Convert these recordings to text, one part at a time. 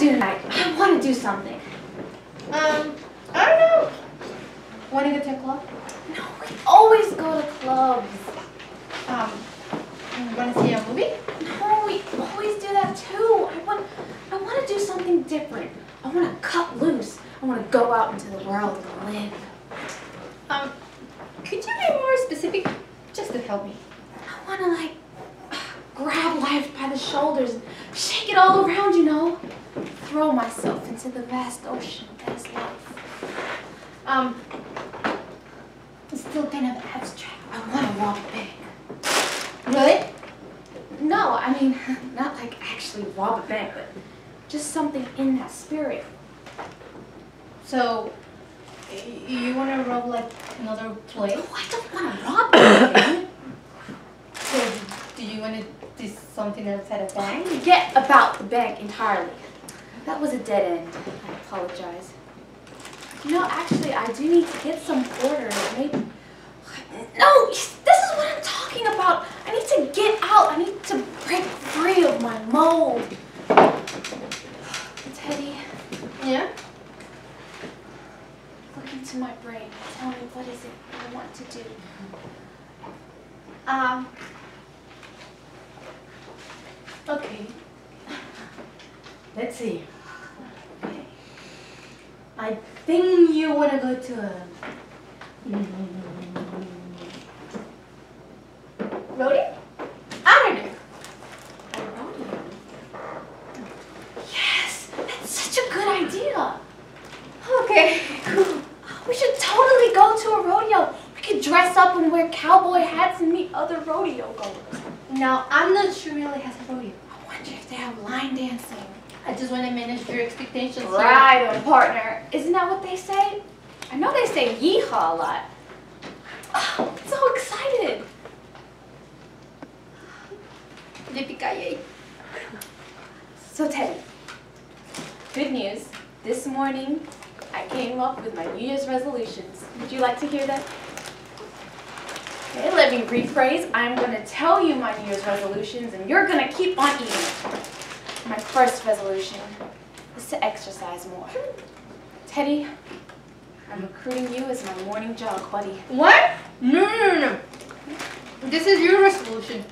do tonight? I want to do something. Um, I don't know. Want to go to a club? No, we always go to clubs. Um, want to see a movie? No, we always do that too. I want, I want to do something different. I want to cut loose. I want to go out into the world and live. Um, could you be more specific, just to help me? I want to like grab life by the shoulders and shake it all around, you know. Throw myself into the vast ocean that is life. Um, it's still kind of abstract. I want to rob a bank. Really? No, I mean, not like actually rob a bank, but just something in that spirit. So, you want to rob like another place? Oh, I don't want to rob anything. So, do you want to do something outside of bank? Forget about the bank entirely. That was a dead end. I apologize. You know, actually, I do need to get some orders. Maybe. No, this is what I'm talking about. I need to get out. I need to break free of my mold. Teddy, Yeah? look into my brain. Tell me what is it I want to do. Um, okay. Let's see. I think you want to go to a rodeo? I don't know. A rodeo. Yes, that's such a good idea. Okay, cool. We should totally go to a rodeo. We could dress up and wear cowboy hats and meet other rodeo goers. Now, I'm not sure really has a rodeo. I wonder if they have line dancing. I just want to manage your expectations. Right on, partner. Isn't that what they say? I know they say yeehaw a lot. Oh, I'm so excited. So Teddy, good news. This morning, I came up with my New Year's resolutions. Would you like to hear them? Okay, let me rephrase. I'm going to tell you my New Year's resolutions, and you're going to keep on eating. My first resolution is to exercise more. Teddy, I'm recruiting you as my morning jog buddy. What? No, no, no, no. This is your resolution.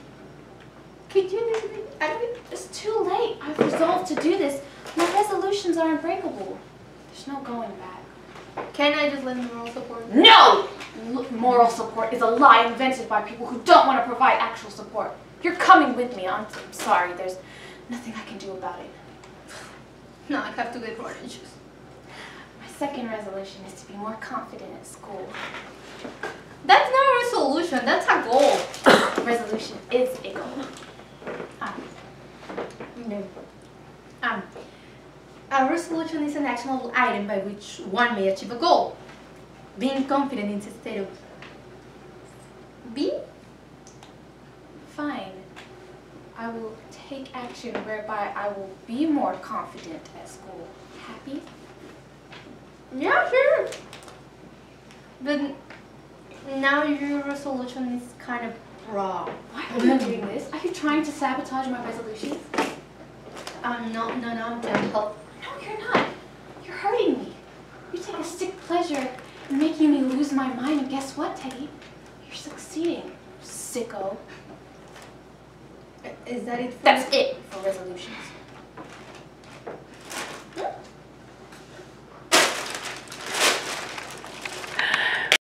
Could you leave me? I don't It's too late. I've resolved to do this. My resolutions are unbreakable. There's no going back. Can I just let moral support? No! L- moral support is a lie invented by people who don't want to provide actual support. You're coming with me. I'm sorry. There's nothing I can do about it. No, I have to get oranges. My second resolution is to be more confident at school. That's not a resolution, that's a goal. Resolution is a goal. Um, No. Um, a resolution is an actionable item by which one may achieve a goal. Being confident state of being. fine. I will take action whereby I will be more confident at school. Happy? Yeah, sure. But now your resolution is kind of wrong. Why are you doing this? Are you trying to sabotage my resolutions? Um, no, no, no, I'm trying to help. No, you're not. You're hurting me. You take a sick pleasure in making me lose my mind, and guess what, Teddy? You're succeeding, sicko. Is that it? For That's it for resolutions.